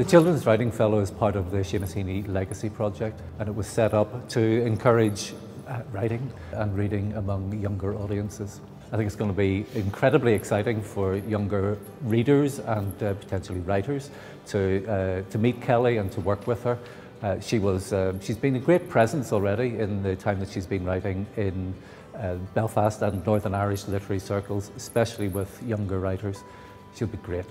The Children's Writing Fellow is part of the Heaney Legacy Project and it was set up to encourage uh, writing and reading among younger audiences. I think it's going to be incredibly exciting for younger readers and uh, potentially writers to, uh, to meet Kelly and to work with her. Uh, she was, uh, she's been a great presence already in the time that she's been writing in uh, Belfast and Northern Irish literary circles, especially with younger writers. She'll be great.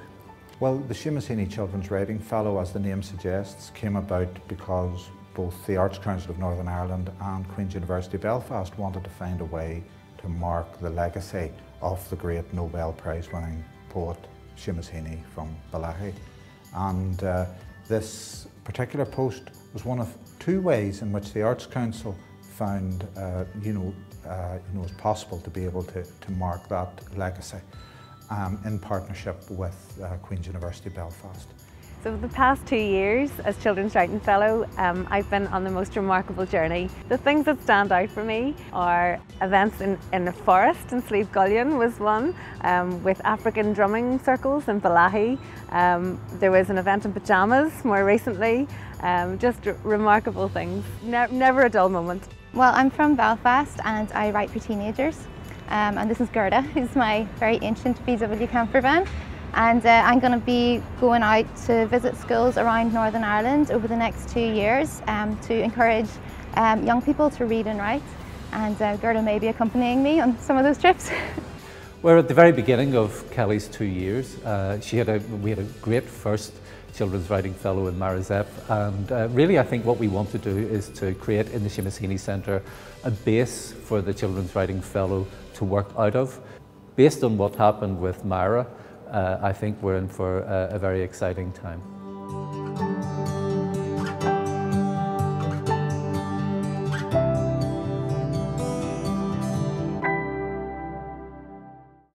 Well, the Heaney Children's Writing Fellow, as the name suggests, came about because both the Arts Council of Northern Ireland and Queen's University Belfast wanted to find a way to mark the legacy of the great Nobel Prize winning poet Heaney from Bellaghy. And uh, this particular post was one of two ways in which the Arts Council found, uh, you know, uh, you know, it was possible to be able to, to mark that legacy um, in partnership with uh, Queen's University Belfast. So the past two years as Children's Writing Fellow, um, I've been on the most remarkable journey. The things that stand out for me are events in, in the forest in Slieve Gullion was one, um, with African drumming circles in Bellaghy. Um, there was an event in pyjamas more recently, um, just remarkable things. Ne never a dull moment. Well, I'm from Belfast and I write for teenagers. Um, and this is Gerda, who's my very ancient VW camper van. And uh, I'm going to be going out to visit schools around Northern Ireland over the next two years um, to encourage um, young people to read and write. And uh, Gerda may be accompanying me on some of those trips. We're at the very beginning of Kelly's two years. Uh, she had a, we had a great first Children's Writing Fellow in Myra Zepf and uh, really I think what we want to do is to create in the Heaney Centre a base for the Children's Writing Fellow to work out of. Based on what happened with Myra, uh, I think we're in for a, a very exciting time.